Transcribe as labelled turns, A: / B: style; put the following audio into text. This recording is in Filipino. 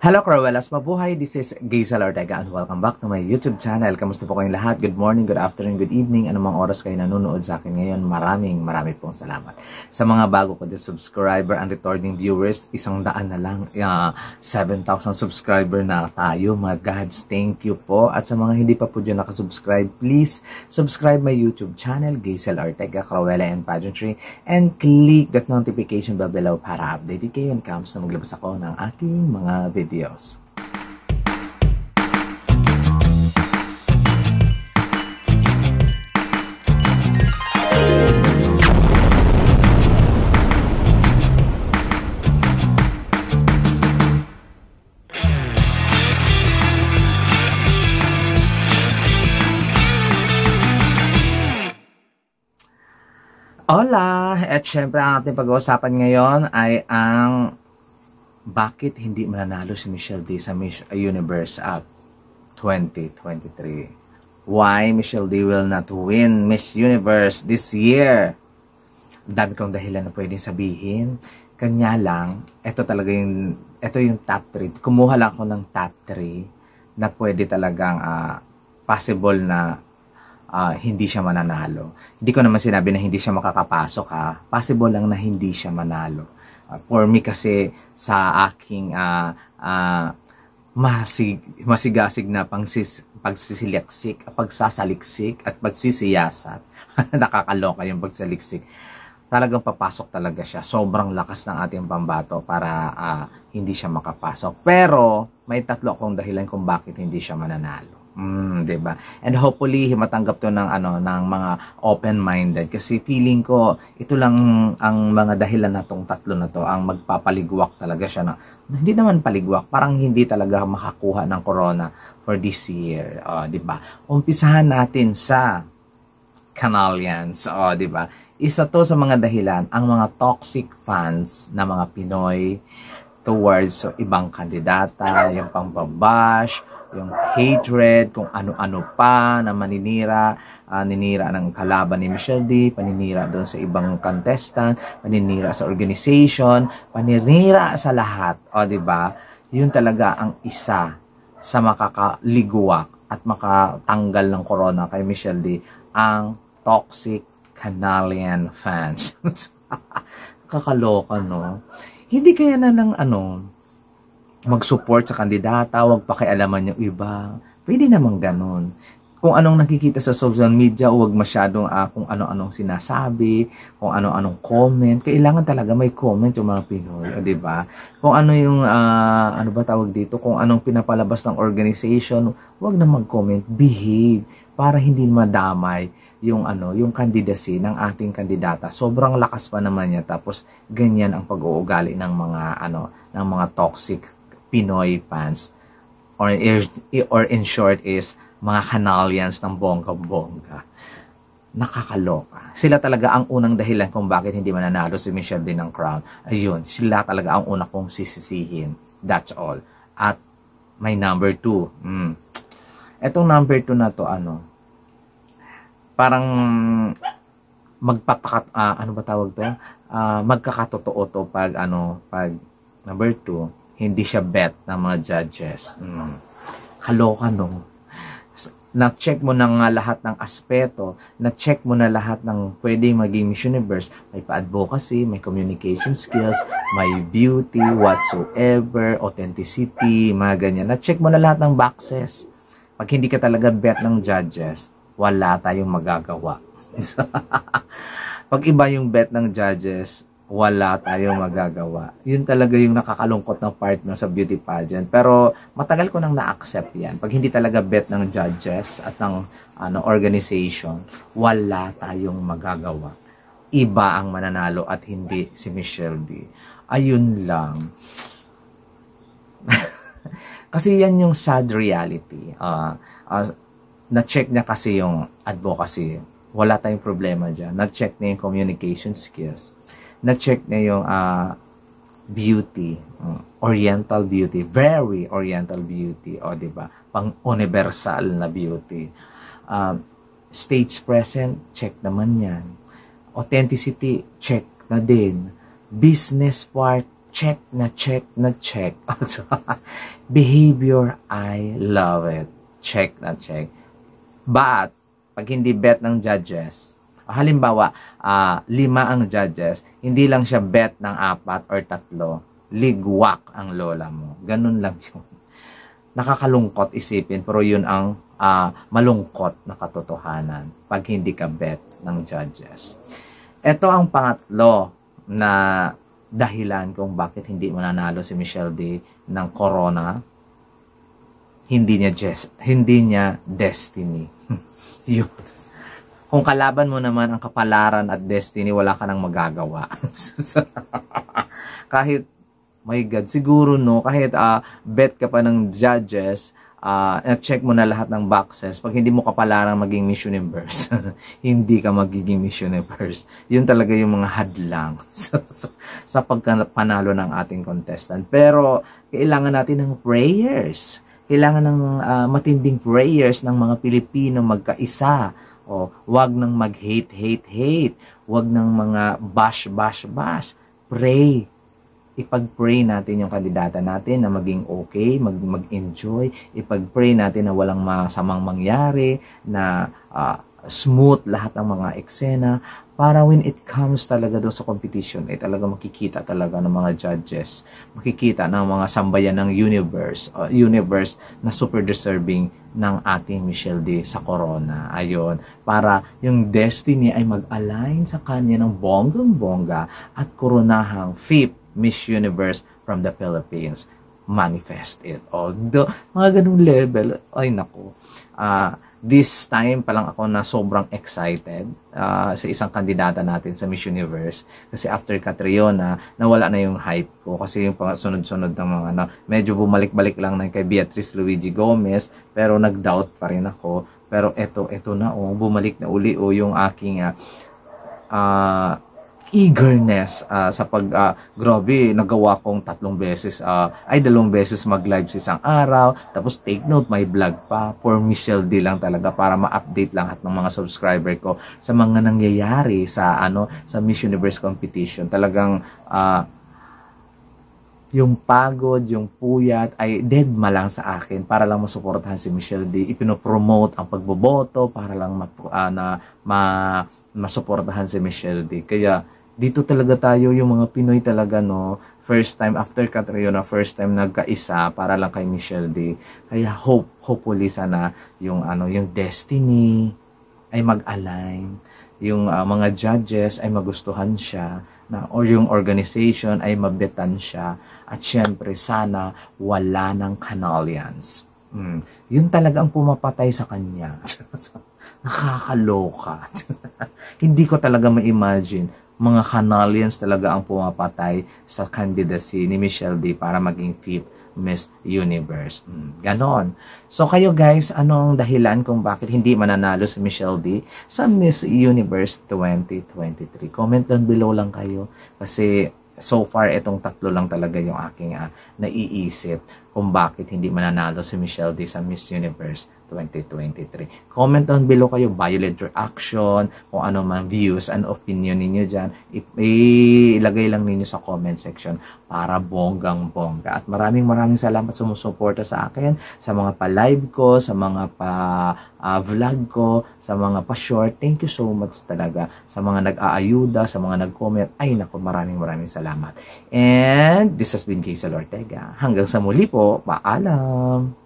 A: Hello Cruelas, mabuhay. This is Gazel Ortega and welcome back to my YouTube channel. Kamusta po kayong lahat? Good morning, good afternoon, good evening. Anumang oras kayo nanonood sa akin ngayon, maraming maraming pong salamat. Sa mga bago ko dyan subscriber and returning viewers, isang daan na lang, uh, 7,000 subscriber na tayo. Mga gods, thank you po. At sa mga hindi pa po dyan nakasubscribe, please subscribe my YouTube channel, Gazel Ortega, Cruella and Pageantry, and click that notification bell below para update kayo when comes na maglabas ako ng aking mga videos videos. Hola! At syempre ang ating pag-uusapan ngayon ay ang bakit hindi mananalo si Michelle D sa Miss Universe at 2023? Why Michelle D will not win Miss Universe this year? Dami kong dahilan na pwedeng sabihin. Kanya lang, ito talaga yung, ito yung top 3. Kumuha lang ako ng top 3 na pwede talagang uh, possible na uh, hindi siya mananalo. Hindi ko naman sinabi na hindi siya makakapasok ha. Possible lang na hindi siya manalo for me kasi sa aking uh, uh, masig, masigasig na pangsis, pagsisiliksik, pagsasaliksik at pagsisiyasat. Nakakaloka yung pagsaliksik. Talagang papasok talaga siya. Sobrang lakas ng ating pambato para uh, hindi siya makapasok. Pero may tatlo akong dahilan kung bakit hindi siya mananalo. Mm, 'di ba? And hopefully matanggap 'to ng ano ng mga open-minded kasi feeling ko ito lang ang mga dahilan na tong tatlo na to ang magpapaligwak talaga siya na hindi naman paligwak, parang hindi talaga makakuha ng corona for this year, oh, 'di ba? Umpisahan natin sa Canalians, oh, 'di ba? Isa to sa mga dahilan ang mga toxic fans na mga Pinoy towards so, ibang kandidata, yung pangbabash, yung hatred, kung ano-ano pa na maninira, uh, ninira ng kalaban ni Michelle D, paninira doon sa ibang contestant, paninira sa organization, paninira sa lahat. O, di ba? Yun talaga ang isa sa makakaliguak at makatanggal ng corona kay Michelle D, ang toxic Canalian fans. Kakaloka, no? Hindi kaya na ng ano, mag-support sa kandidata, wag pakialaman yung iba. Pwede namang ganun. Kung anong nakikita sa social media, wag masyadong uh, kung ano-anong sinasabi, kung ano-anong comment. Kailangan talaga may comment yung mga Pinoy, di ba? Kung ano yung, uh, ano ba tawag dito, kung anong pinapalabas ng organization, wag na mag-comment, behave para hindi madamay yung ano, yung candidacy ng ating kandidata. Sobrang lakas pa naman niya tapos ganyan ang pag-uugali ng mga ano, ng mga toxic Pinoy fans or, or in short is mga Canalians ng bongga-bongga. Nakakaloka. Sila talaga ang unang dahilan kung bakit hindi mananalo si Michelle din ng crown. Ayun, sila talaga ang una kong sisisihin. That's all. At may number two. Mm. Etong number two na to, ano, parang magpapakat, uh, ano ba tawag to? Uh, magkakatotoo to pag, ano, pag number two, hindi siya bet ng mga judges. Mm. Kaloka no. Na-check mo na nga lahat ng aspeto, na-check mo na lahat ng pwedeng maging Miss Universe. May pa-advocacy, may communication skills, may beauty, whatsoever, authenticity, mga ganyan. Na-check mo na lahat ng boxes. Pag hindi ka talaga bet ng judges, wala tayong magagawa. Pag iba yung bet ng judges, wala tayong magagawa. Yun talaga yung nakakalungkot na part no sa beauty pageant. Pero matagal ko nang na-accept yan. Pag hindi talaga bet ng judges at ng ano, organization, wala tayong magagawa. Iba ang mananalo at hindi si Michelle D. Ayun lang. kasi yan yung sad reality. Uh, uh, na-check niya kasi yung advocacy. Wala tayong problema dyan. Na-check niya yung communication skills na-check niya yung uh, beauty, um, oriental beauty, very oriental beauty, o di ba? Pang universal na beauty. Um, stage present, check naman yan. Authenticity, check na din. Business part, check na check na check. Also, behavior, I love it. Check na check. But, pag hindi bet ng judges, halimbawa, uh, lima ang judges, hindi lang siya bet ng apat or tatlo, ligwak ang lola mo. Ganun lang yun. Nakakalungkot isipin, pero yun ang uh, malungkot na katotohanan pag hindi ka bet ng judges. Ito ang pangatlo na dahilan kung bakit hindi mananalo si Michelle D ng corona. Hindi niya just, hindi niya destiny. yun. Kung kalaban mo naman ang kapalaran at destiny, wala ka nang magagawa. kahit, my God, siguro no, kahit uh, bet ka pa ng judges, uh, check mo na lahat ng boxes, pag hindi mo kapalarang maging Miss Universe, hindi ka magiging Miss Universe. Yun talaga yung mga hadlang sa, sa, sa pagpanalo ng ating contestant. Pero, kailangan natin ng prayers. Kailangan ng uh, matinding prayers ng mga Pilipino magkaisa. O, wag nang mag-hate, hate, hate. Wag nang mga bash, bash, bash. Pray ipag-pray natin yung kandidata natin na maging okay, mag, mag-enjoy, ipag-pray natin na walang masamang mangyari, na uh, smooth lahat ng mga eksena, para when it comes talaga doon sa competition, ay eh, talaga makikita talaga ng mga judges, makikita ng mga sambayan ng universe, uh, universe na super deserving ng ating Michelle D sa Corona. Ayon, para yung destiny ay mag-align sa kanya ng bonggang-bongga at koronahang fifth Miss Universe from the Philippines. Manifest it. Do, mga ganung level. Ay, nako. Uh, this time pa lang ako na sobrang excited uh, sa isang kandidata natin sa Miss Universe. Kasi after Catriona, nawala na yung hype ko. Kasi yung sunod-sunod ng mga ano, medyo bumalik-balik lang na kay Beatrice Luigi Gomez. Pero nag-doubt pa rin ako. Pero eto, eto na oh, bumalik na uli oh, yung aking uh, eagerness uh, sa pag uh, grabe nagawa kong tatlong beses uh, ay dalawang beses mag-live sa isang araw tapos take note may vlog pa for Michelle D lang talaga para ma-update lang at ng mga subscriber ko sa mga nangyayari sa ano sa Miss Universe competition talagang uh, yung pagod, yung puyat ay dead ma lang sa akin para lang masuportahan si Michelle D. Ipinopromote ang pagboboto para lang ma, uh, na ma, masuportahan si Michelle D. Kaya dito talaga tayo yung mga Pinoy talaga no? First time after Catriona first time nagkaisa para lang kay Michelle D. Kaya hope hopefully sana yung ano yung destiny ay mag-align. Yung uh, mga judges ay magustuhan siya na or yung organization ay mabetan siya. At syempre sana wala ng canalians. Mm, yun talaga ang pumapatay sa kanya. Nakakaloka. Hindi ko talaga ma-imagine mga Canalians talaga ang pumapatay sa candidacy ni Michelle D para maging fifth Miss Universe. Mm, ganon. So kayo guys, anong dahilan kung bakit hindi mananalo si Michelle D sa Miss Universe 2023? Comment down below lang kayo kasi so far itong tatlo lang talaga yung aking uh, naiisip kung bakit hindi mananalo si Michelle D sa Miss Universe 2023. Comment down below kayo, violent reaction, kung ano man views and opinion ninyo dyan. Ilagay lang ninyo sa comment section para bonggang bongga. At maraming maraming salamat sa sumusuporta sa akin, sa mga pa-live ko, sa mga pa-vlog uh, ko, sa mga pa-short. Thank you so much talaga sa mga nag-aayuda, sa mga nag-comment. Ay nako, maraming maraming salamat. And this has been Kaisel Ortega. Hanggang sa muli po, paalam!